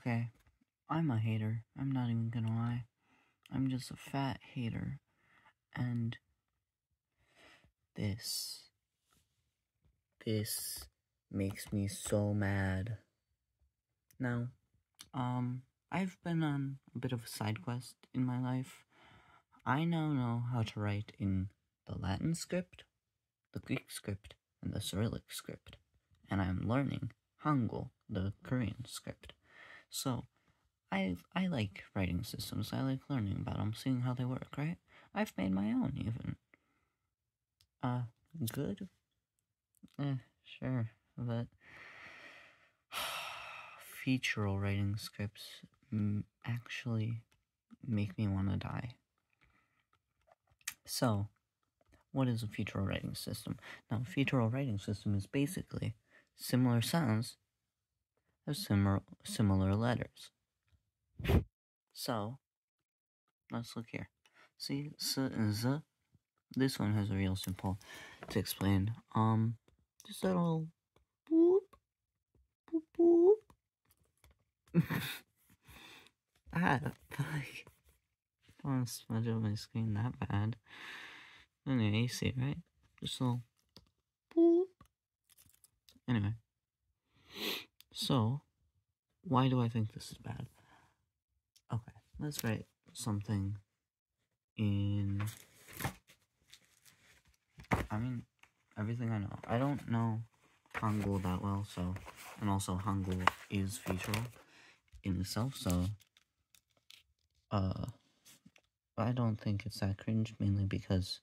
Okay, I'm a hater. I'm not even gonna lie. I'm just a fat hater. And this. This makes me so mad. Now, um, I've been on a bit of a side quest in my life. I now know how to write in the Latin script, the Greek script, and the Cyrillic script. And I'm learning Hangul, the Korean script. So, I I like writing systems. I like learning about them, seeing how they work. Right? I've made my own even. Uh, good. Eh, sure, but featural writing scripts actually make me want to die. So, what is a featural writing system? Now, a featural writing system is basically similar sounds have similar similar letters. So, let's look here. See, s z. This one has a real simple to explain. Um, just a little boop, boop, boop. ah, like, don't want to smudge up my screen that bad. Anyway, you see, right? Just a little boop. Anyway. So, why do I think this is bad? Okay, let's write something in. I mean, everything I know. I don't know Hangul that well, so. And also, Hangul is featural in itself, so. Uh. I don't think it's that cringe, mainly because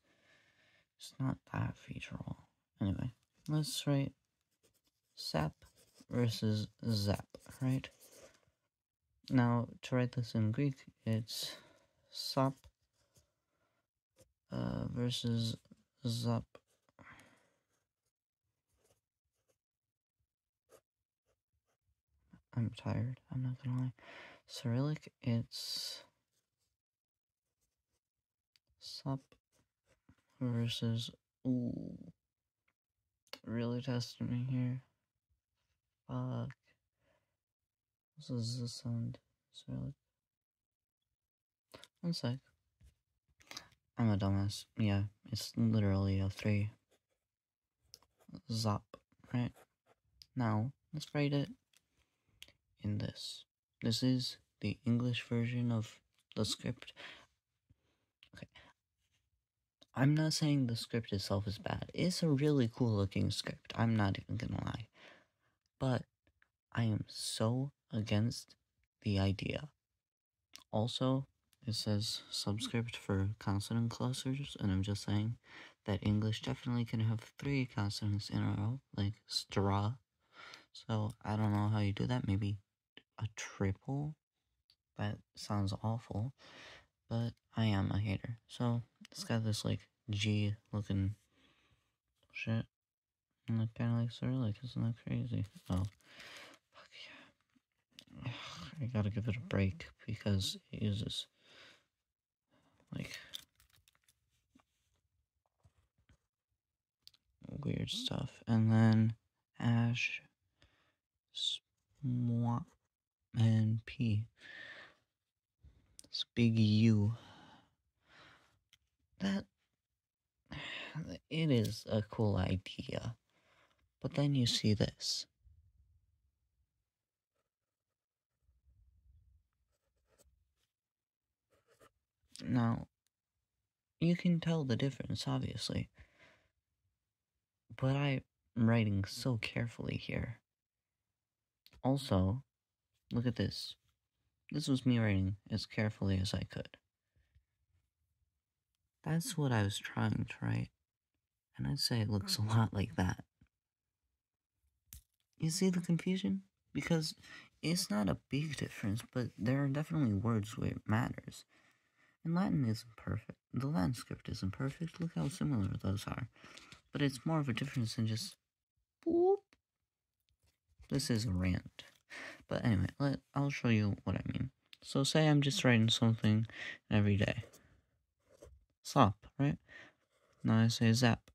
it's not that featural. Anyway, let's write sap versus zap, right? Now, to write this in Greek, it's sap uh, versus zap. I'm tired, I'm not gonna lie. Cyrillic, it's sup versus ooh really testing me here fuck. Is the sound. Cyrillic one sec. I'm a dumbass. Yeah it's literally a three. Zop right? Now let's write it in this. This is the English version of the script. Okay. I'm not saying the script itself is bad. It's a really cool looking script. I'm not even gonna lie. But I am so against the idea. Also, it says subscript for consonant clusters, and I'm just saying that English definitely can have three consonants in a row, like straw. So I don't know how you do that. Maybe a triple? That sounds awful. But I am a hater. So it's got this like G looking shit. And it kind of like Cyrillic, isn't that crazy? Oh, fuck yeah. I gotta give it a break because it uses like weird stuff. And then Ash, Swamp, and P. It's big U. That it is a cool idea. But then you see this. Now, you can tell the difference, obviously. But I'm writing so carefully here. Also, look at this. This was me writing as carefully as I could. That's what I was trying to write. And I'd say it looks a lot like that. You see the confusion? Because it's not a big difference, but there are definitely words where it matters. And Latin isn't perfect. The Latin script isn't perfect. Look how similar those are. But it's more of a difference than just boop. This is a rant. But anyway, let I'll show you what I mean. So say I'm just writing something every day. Slop, right? Now I say zap.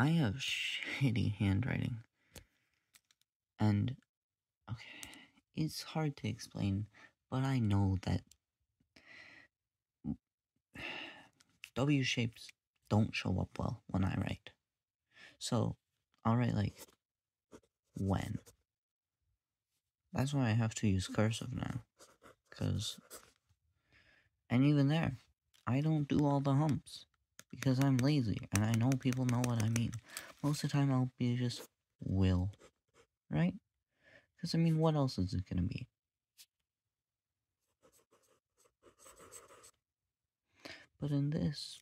I have shitty handwriting. And, okay, it's hard to explain, but I know that W shapes don't show up well when I write. So, I'll write like when. That's why I have to use cursive now. Because, and even there, I don't do all the humps. Because I'm lazy, and I know people know what I mean. Most of the time, I'll be just will. Right? Because, I mean, what else is it to be? But in this,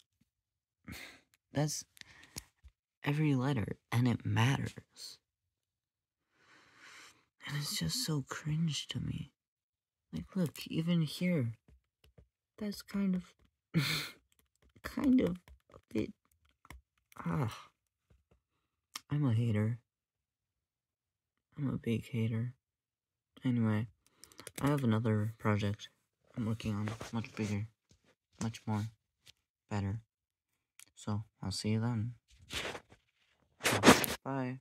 that's every letter, and it matters. And it's just so cringe to me. Like, look, even here, that's kind of, kind of ah. I'm a hater. I'm a big hater. Anyway, I have another project I'm working on, much bigger, much more better. So, I'll see you then. Bye.